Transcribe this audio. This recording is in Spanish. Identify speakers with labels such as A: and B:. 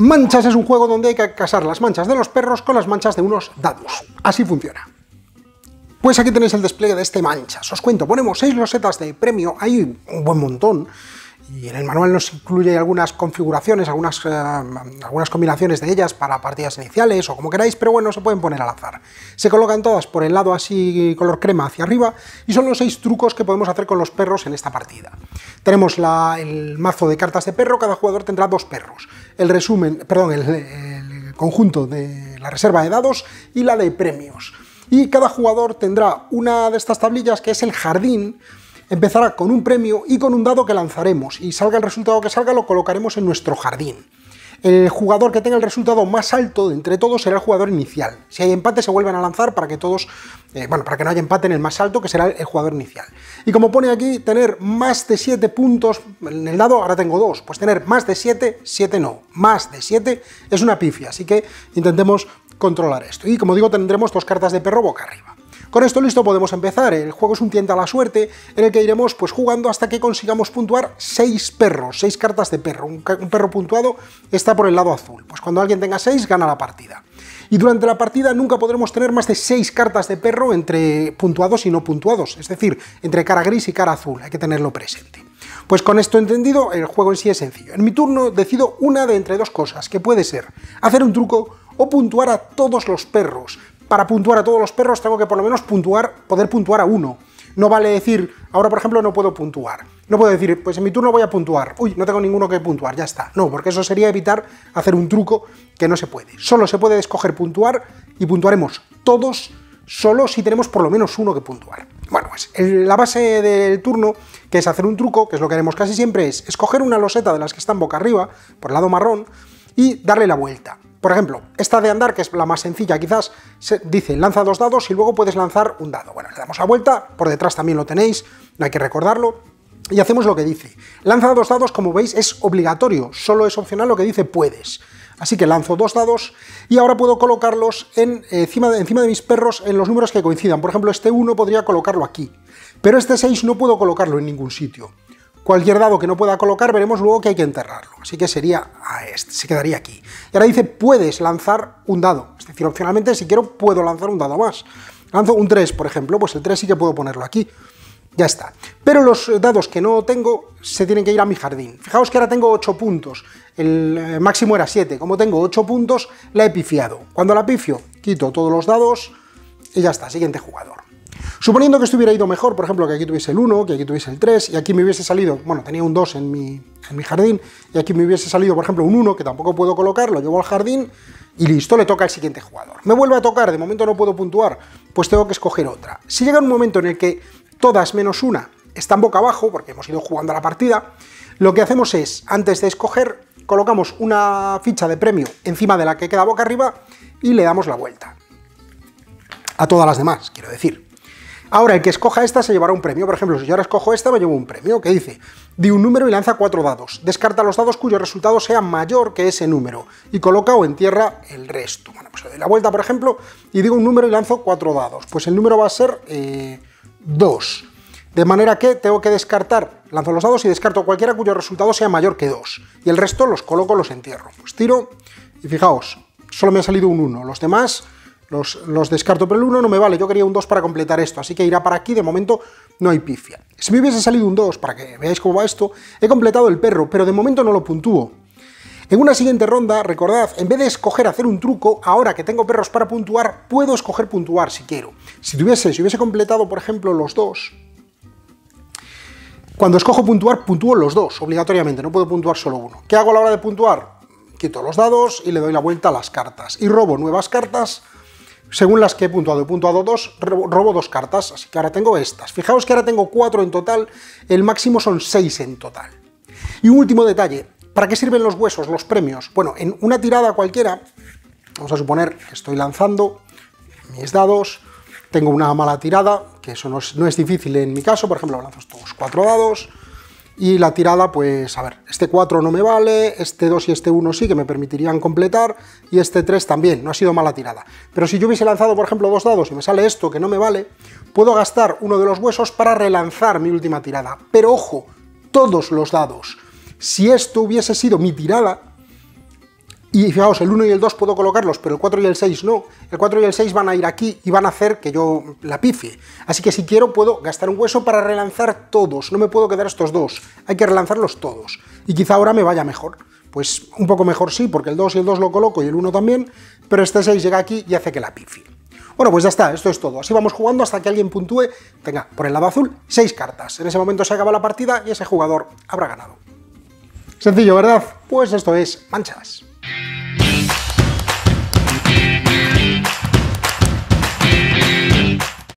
A: Manchas es un juego donde hay que casar las manchas de los perros con las manchas de unos dados. Así funciona. Pues aquí tenéis el despliegue de este manchas. Os cuento, ponemos 6 losetas de premio, hay un buen montón, y en el manual nos incluye algunas configuraciones, algunas, eh, algunas combinaciones de ellas para partidas iniciales o como queráis, pero bueno, se pueden poner al azar. Se colocan todas por el lado así color crema hacia arriba y son los seis trucos que podemos hacer con los perros en esta partida. Tenemos el mazo de cartas de perro, cada jugador tendrá dos perros. El resumen, perdón, el conjunto de la reserva de dados y la de premios. Y cada jugador tendrá una de estas tablillas que es el jardín, empezará con un premio y con un dado que lanzaremos, y salga el resultado que salga lo colocaremos en nuestro jardín. El jugador que tenga el resultado más alto de entre todos será el jugador inicial. Si hay empate se vuelven a lanzar para que todos, eh, bueno, para que no haya empate en el más alto, que será el jugador inicial. Y como pone aquí, tener más de 7 puntos, en el dado ahora tengo 2, pues tener más de 7, 7 no, más de 7 es una pifia, así que intentemos controlar esto. Y como digo, tendremos dos cartas de perro boca arriba. Con esto listo podemos empezar, el juego es un tienta a la suerte en el que iremos pues jugando hasta que consigamos puntuar 6 perros, 6 cartas de perro, un, perro puntuado está por el lado azul, pues cuando alguien tenga 6 gana la partida. Y durante la partida nunca podremos tener más de 6 cartas de perro entre puntuados y no puntuados, es decir, entre cara gris y cara azul, hay que tenerlo presente. Pues con esto entendido, el juego en sí es sencillo. En mi turno decido una de entre dos cosas, que puede ser hacer un truco o puntuar a todos los perros, para puntuar a todos los perros tengo que por lo menos puntuar, poder puntuar a uno. No vale decir, ahora por ejemplo no puedo puntuar. No puedo decir, pues en mi turno voy a puntuar. Uy, no tengo ninguno que puntuar, ya está. No, porque eso sería evitar hacer un truco que no se puede. Solo se puede escoger puntuar y puntuaremos todos solo si tenemos por lo menos uno que puntuar. Bueno, pues la base del turno, que es hacer un truco, que es lo que haremos casi siempre, es escoger una loseta de las que están boca arriba, por el lado marrón, y darle la vuelta. Por ejemplo, esta de andar, que es la más sencilla quizás, dice lanza dos dados y luego puedes lanzar un dado. Bueno, le damos a vuelta, por detrás también lo tenéis, no hay que recordarlo, y hacemos lo que dice. Lanza dos dados, como veis, es obligatorio, solo es opcional lo que dice puedes. Así que lanzo dos dados y ahora puedo colocarlos en, encima, de, encima de mis perros en los números que coincidan. Por ejemplo, este 1 podría colocarlo aquí, pero este 6 no puedo colocarlo en ningún sitio. Cualquier dado que no pueda colocar, veremos luego que hay que enterrarlo. Así que sería a este, se quedaría aquí. Y ahora dice, puedes lanzar un dado. Es decir, opcionalmente, si quiero, puedo lanzar un dado más. Lanzo un 3, por ejemplo, pues el 3 sí que puedo ponerlo aquí. Ya está. Pero los dados que no tengo se tienen que ir a mi jardín. Fijaos que ahora tengo 8 puntos. El eh, máximo era 7. Como tengo 8 puntos, la he pifiado. Cuando la pifio, quito todos los dados y ya está. Siguiente jugador. Suponiendo que esto hubiera ido mejor, por ejemplo, que aquí tuviese el 1, que aquí tuviese el 3, y aquí me hubiese salido, bueno, tenía un 2 en mi, en mi jardín, y aquí me hubiese salido, por ejemplo, un 1, que tampoco puedo colocar, lo llevo al jardín, y listo, le toca al siguiente jugador. Me vuelve a tocar, de momento no puedo puntuar, pues tengo que escoger otra. Si llega un momento en el que todas menos una están boca abajo, porque hemos ido jugando a la partida, lo que hacemos es, antes de escoger, colocamos una ficha de premio encima de la que queda boca arriba y le damos la vuelta. A todas las demás, quiero decir. Ahora, el que escoja esta se llevará un premio. Por ejemplo, si yo ahora escojo esta, me llevo un premio, que dice, di un número y lanza cuatro dados. Descarta los dados cuyo resultado sea mayor que ese número y coloca o entierra el resto. Bueno, pues le doy la vuelta, por ejemplo, y digo un número y lanzo cuatro dados. Pues el número va a ser 2. Eh, de manera que tengo que descartar, lanzo los dados y descarto cualquiera cuyo resultado sea mayor que 2. Y el resto los coloco, los entierro. Pues tiro y fijaos, solo me ha salido un 1. Los demás los, descarto, pero el 1 no me vale, yo quería un 2 para completar esto, así que irá para aquí, de momento no hay pifia. Si me hubiese salido un 2, para que veáis cómo va esto, he completado el perro, pero de momento no lo puntúo. En una siguiente ronda, recordad, en vez de escoger hacer un truco, ahora que tengo perros para puntuar, puedo escoger puntuar si quiero. Si tuviese, si hubiese completado, por ejemplo, los dos, cuando escojo puntuar, puntúo los dos, obligatoriamente, no puedo puntuar solo uno. ¿Qué hago a la hora de puntuar? Quito los dados y le doy la vuelta a las cartas. Y robo nuevas cartas según las que he puntuado. He puntuado dos, robo dos cartas, así que ahora tengo estas. Fijaos que ahora tengo cuatro en total, el máximo son seis en total. Y un último detalle, ¿para qué sirven los huesos, los premios? Bueno, en una tirada cualquiera, vamos a suponer que estoy lanzando mis dados, tengo una mala tirada, que eso no es, no es difícil en mi caso, por ejemplo, lanzo estos cuatro dados, y la tirada, pues, a ver, este 4 no me vale, este 2 y este 1 sí que me permitirían completar, y este 3 también, no ha sido mala tirada. Pero si yo hubiese lanzado, por ejemplo, dos dados y me sale esto que no me vale, puedo gastar uno de los huesos para relanzar mi última tirada. Pero ojo, todos los dados. Si esto hubiese sido mi tirada, Y fijaos, el 1 y el 2 puedo colocarlos, pero el 4 y el 6 no. El 4 y el 6 van a ir aquí y van a hacer que yo la pifie. Así que si quiero puedo gastar un hueso para relanzar todos. No me puedo quedar estos dos. Hay que relanzarlos todos. Y quizá ahora me vaya mejor. Pues un poco mejor sí, porque el 2 y el 2 lo coloco y el 1 también, pero este 6 llega aquí y hace que la pifie. Bueno, pues ya está, esto es todo. Así vamos jugando hasta que alguien puntúe, tenga por el lado azul 6 cartas. En ese momento se acaba la partida y ese jugador habrá ganado. Sencillo, ¿verdad? Pues esto es manchas. Bye.